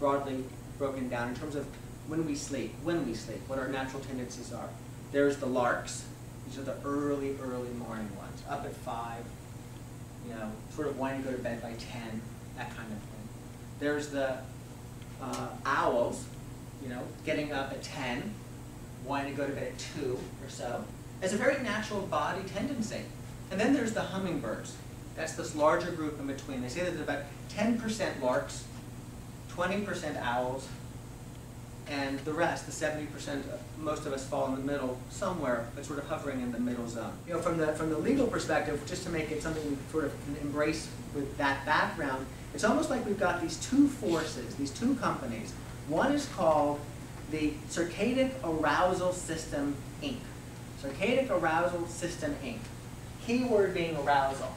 broadly broken down in terms of when we sleep, when we sleep, what our natural tendencies are. There's the larks. These are the early, early morning ones, up at five, you know, sort of wanting to go to bed by 10, that kind of thing. There's the uh, owls, you know, getting up at 10, wanting to go to bed at 2 or so. It's a very natural body tendency. And then there's the hummingbirds. That's this larger group in between. They say that there's about 10% larks, 20% owls, and the rest, the 70%, most of us fall in the middle somewhere, but sort of hovering in the middle zone. You know, from the, from the legal perspective, just to make it something we sort of embrace with that background, it's almost like we've got these two forces, these two companies. One is called the Circadian Arousal System, Inc. Circadian Arousal System, Inc. Keyword being arousal.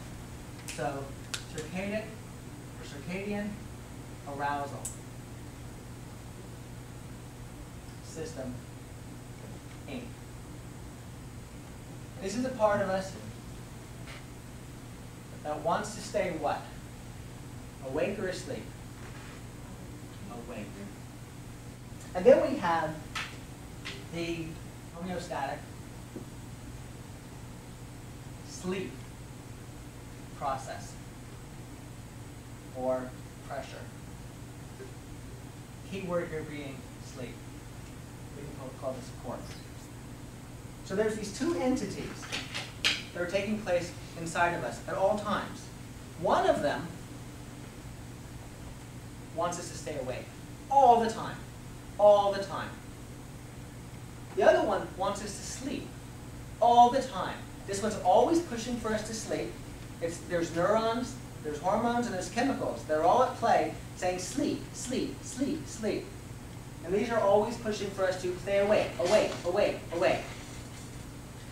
So, circadian or circadian arousal. System Inc. This is a part of us that wants to stay what? Awake or asleep? Awake. And then we have the homeostatic sleep process or pressure. Key word here being sleep called the support. So there's these two entities that are taking place inside of us at all times. One of them wants us to stay awake all the time, all the time. The other one wants us to sleep all the time. This one's always pushing for us to sleep. It's, there's neurons, there's hormones, and there's chemicals. They're all at play saying sleep, sleep, sleep, sleep. And these are always pushing for us to stay awake, awake, awake, awake.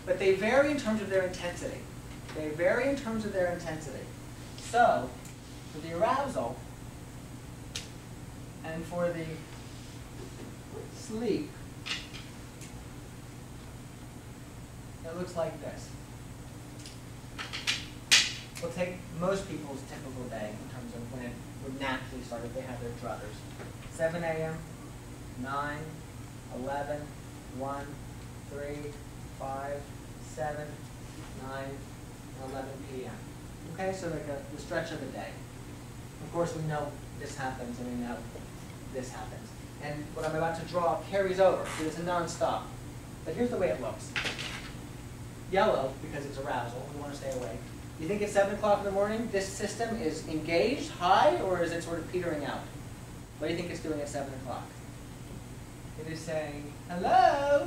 But they vary in terms of their intensity. They vary in terms of their intensity. So, for the arousal and for the sleep, it looks like this. We'll take most people's typical day in terms of when it would naturally start if they have their druthers. 7 a.m., 9, 11, 1, 3, 5, 7, 9, 11 p.m. Okay, so like a, the stretch of the day. Of course, we know this happens and we know this happens. And what I'm about to draw carries over, it's a non-stop. But here's the way it looks. Yellow, because it's arousal, we want to stay awake. You think it's 7 o'clock in the morning, this system is engaged, high, or is it sort of petering out? What do you think it's doing at 7 o'clock? It is saying, hello.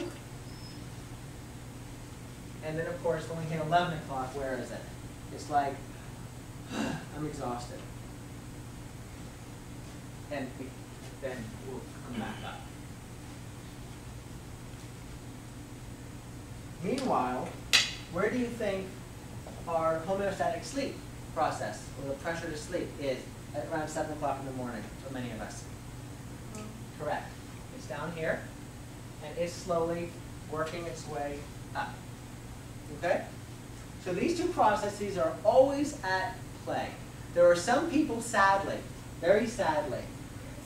And then, of course, when we hit 11 o'clock, where is it? It's like, I'm exhausted. And we, then we'll come back up. Meanwhile, where do you think our homeostatic sleep process, or the pressure to sleep, is at around 7 o'clock in the morning for many of us? Oh. Correct down here, and is slowly working its way up. Okay? So these two processes are always at play. There are some people, sadly, very sadly,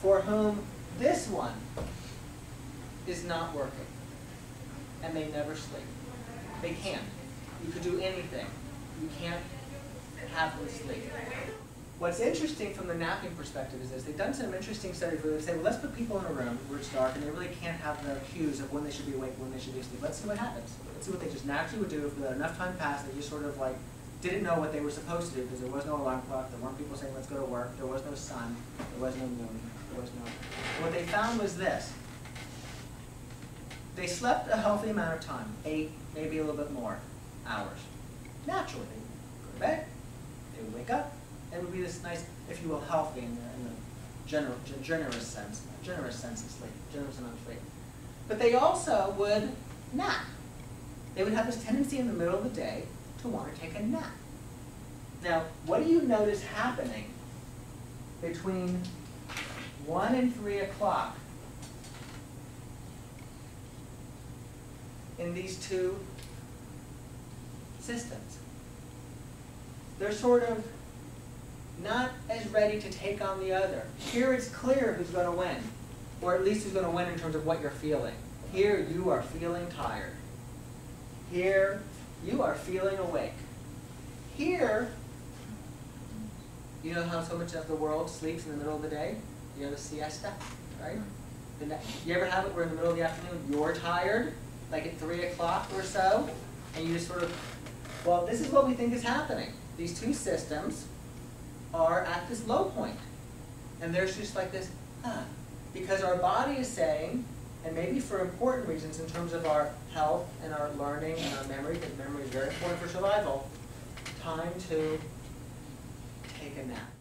for whom this one is not working. And they never sleep. They can't. You could do anything. You can't have them sleep. What's interesting from the napping perspective is this. They've done some interesting studies where they say, well, let's put people in a room where it's dark and they really can't have the cues of when they should be awake, when they should be asleep. Let's see what happens. Let's see what they just naturally would do if let enough time passed, they just sort of like didn't know what they were supposed to do because there was no alarm clock, there weren't people saying, let's go to work, there was no sun, there was no moon, there was no... What they found was this. They slept a healthy amount of time, eight, maybe a little bit more hours. Naturally, they go to bed, they would wake up, it would be this nice, if you will, healthy in the, in the general, generous sense, generous sense of sleep, generous of sleep. But they also would nap. They would have this tendency in the middle of the day to want to take a nap. Now, what do you notice happening between 1 and 3 o'clock in these two systems? They're sort of not as ready to take on the other. Here it's clear who's gonna win, or at least who's gonna win in terms of what you're feeling. Here you are feeling tired. Here you are feeling awake. Here, you know how so much of the world sleeps in the middle of the day? You know the siesta, right? You ever have it where in the middle of the afternoon you're tired, like at three o'clock or so, and you just sort of, well, this is what we think is happening. These two systems are at this low point. And there's just like this, huh, because our body is saying, and maybe for important reasons in terms of our health and our learning and our memory, because memory is very important for survival, time to take a nap.